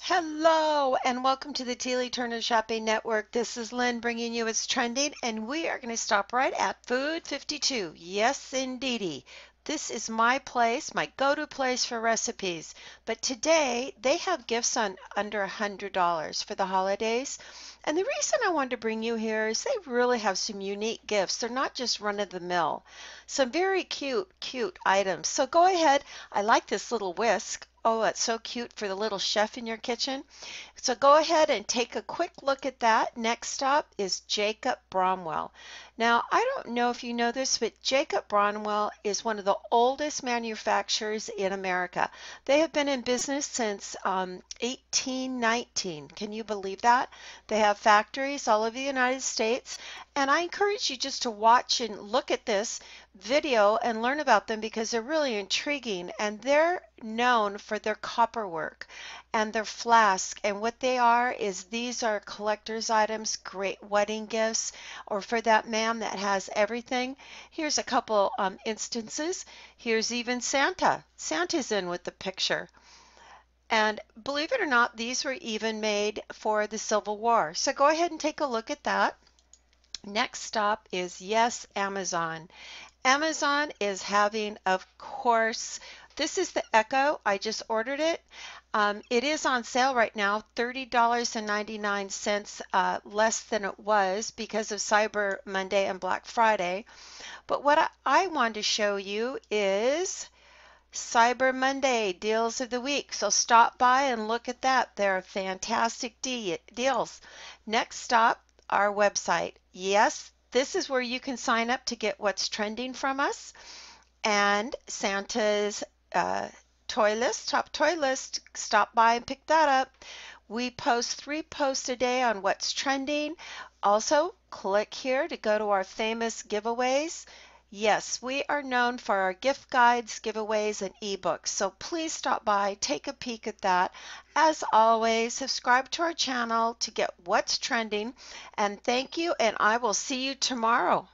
Hello and welcome to the Teelie Turner Shopping Network. This is Lynn bringing you It's Trending and we are going to stop right at Food 52. Yes, indeedy. This is my place, my go-to place for recipes. But today they have gifts on under a $100 for the holidays. And the reason I wanted to bring you here is they really have some unique gifts. They're not just run of the mill. Some very cute, cute items. So go ahead. I like this little whisk. Oh, it's so cute for the little chef in your kitchen. So go ahead and take a quick look at that. Next stop is Jacob Bromwell. Now, I don't know if you know this, but Jacob Bromwell is one of the oldest manufacturers in America. They have been in business since um, 1819. Can you believe that? They have factories all over the United States. And I encourage you just to watch and look at this video and learn about them because they're really intriguing and they're known for their copper work and their flask. And what they are is these are collector's items great wedding gifts or for that man that has everything. Here's a couple um, instances. Here's even Santa. Santa's in with the picture. And believe it or not these were even made for the Civil War. So go ahead and take a look at that. Next stop is yes, Amazon. Amazon is having, of course, this is the Echo. I just ordered it. Um, it is on sale right now, $30.99 uh, less than it was because of Cyber Monday and Black Friday. But what I, I want to show you is Cyber Monday deals of the week. So stop by and look at that. They're fantastic de deals. Next stop, our website. Yes, this is where you can sign up to get what's trending from us and Santa's uh, toy list, top toy list. Stop by and pick that up. We post three posts a day on what's trending. Also, click here to go to our famous giveaways. Yes, we are known for our gift guides, giveaways, and ebooks. So please stop by, take a peek at that. As always, subscribe to our channel to get what's trending. And thank you, and I will see you tomorrow.